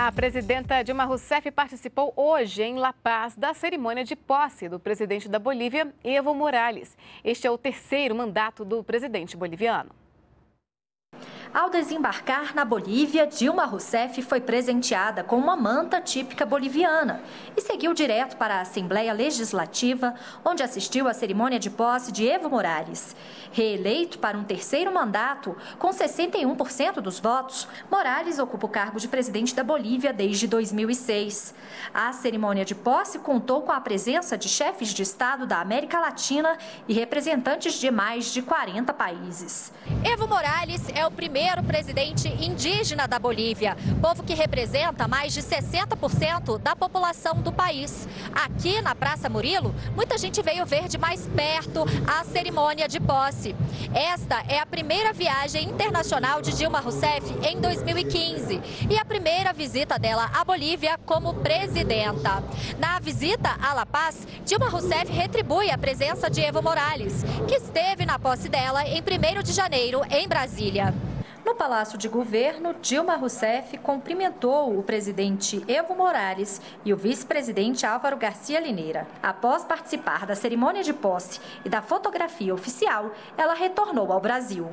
A presidenta Dilma Rousseff participou hoje em La Paz da cerimônia de posse do presidente da Bolívia, Evo Morales. Este é o terceiro mandato do presidente boliviano. Ao desembarcar na Bolívia, Dilma Rousseff foi presenteada com uma manta típica boliviana e seguiu direto para a Assembleia Legislativa, onde assistiu à cerimônia de posse de Evo Morales. Reeleito para um terceiro mandato, com 61% dos votos, Morales ocupa o cargo de presidente da Bolívia desde 2006. A cerimônia de posse contou com a presença de chefes de Estado da América Latina e representantes de mais de 40 países. Evo Morales é o primeiro primeiro presidente indígena da Bolívia, povo que representa mais de 60% da população do país. Aqui na Praça Murilo, muita gente veio ver de mais perto a cerimônia de posse. Esta é a primeira viagem internacional de Dilma Rousseff em 2015 e a primeira visita dela à Bolívia como presidenta. Na visita a La Paz, Dilma Rousseff retribui a presença de Evo Morales, que esteve na posse dela em 1 de janeiro em Brasília. No Palácio de Governo, Dilma Rousseff cumprimentou o presidente Evo Morales e o vice-presidente Álvaro Garcia Lineira. Após participar da cerimônia de posse e da fotografia oficial, ela retornou ao Brasil.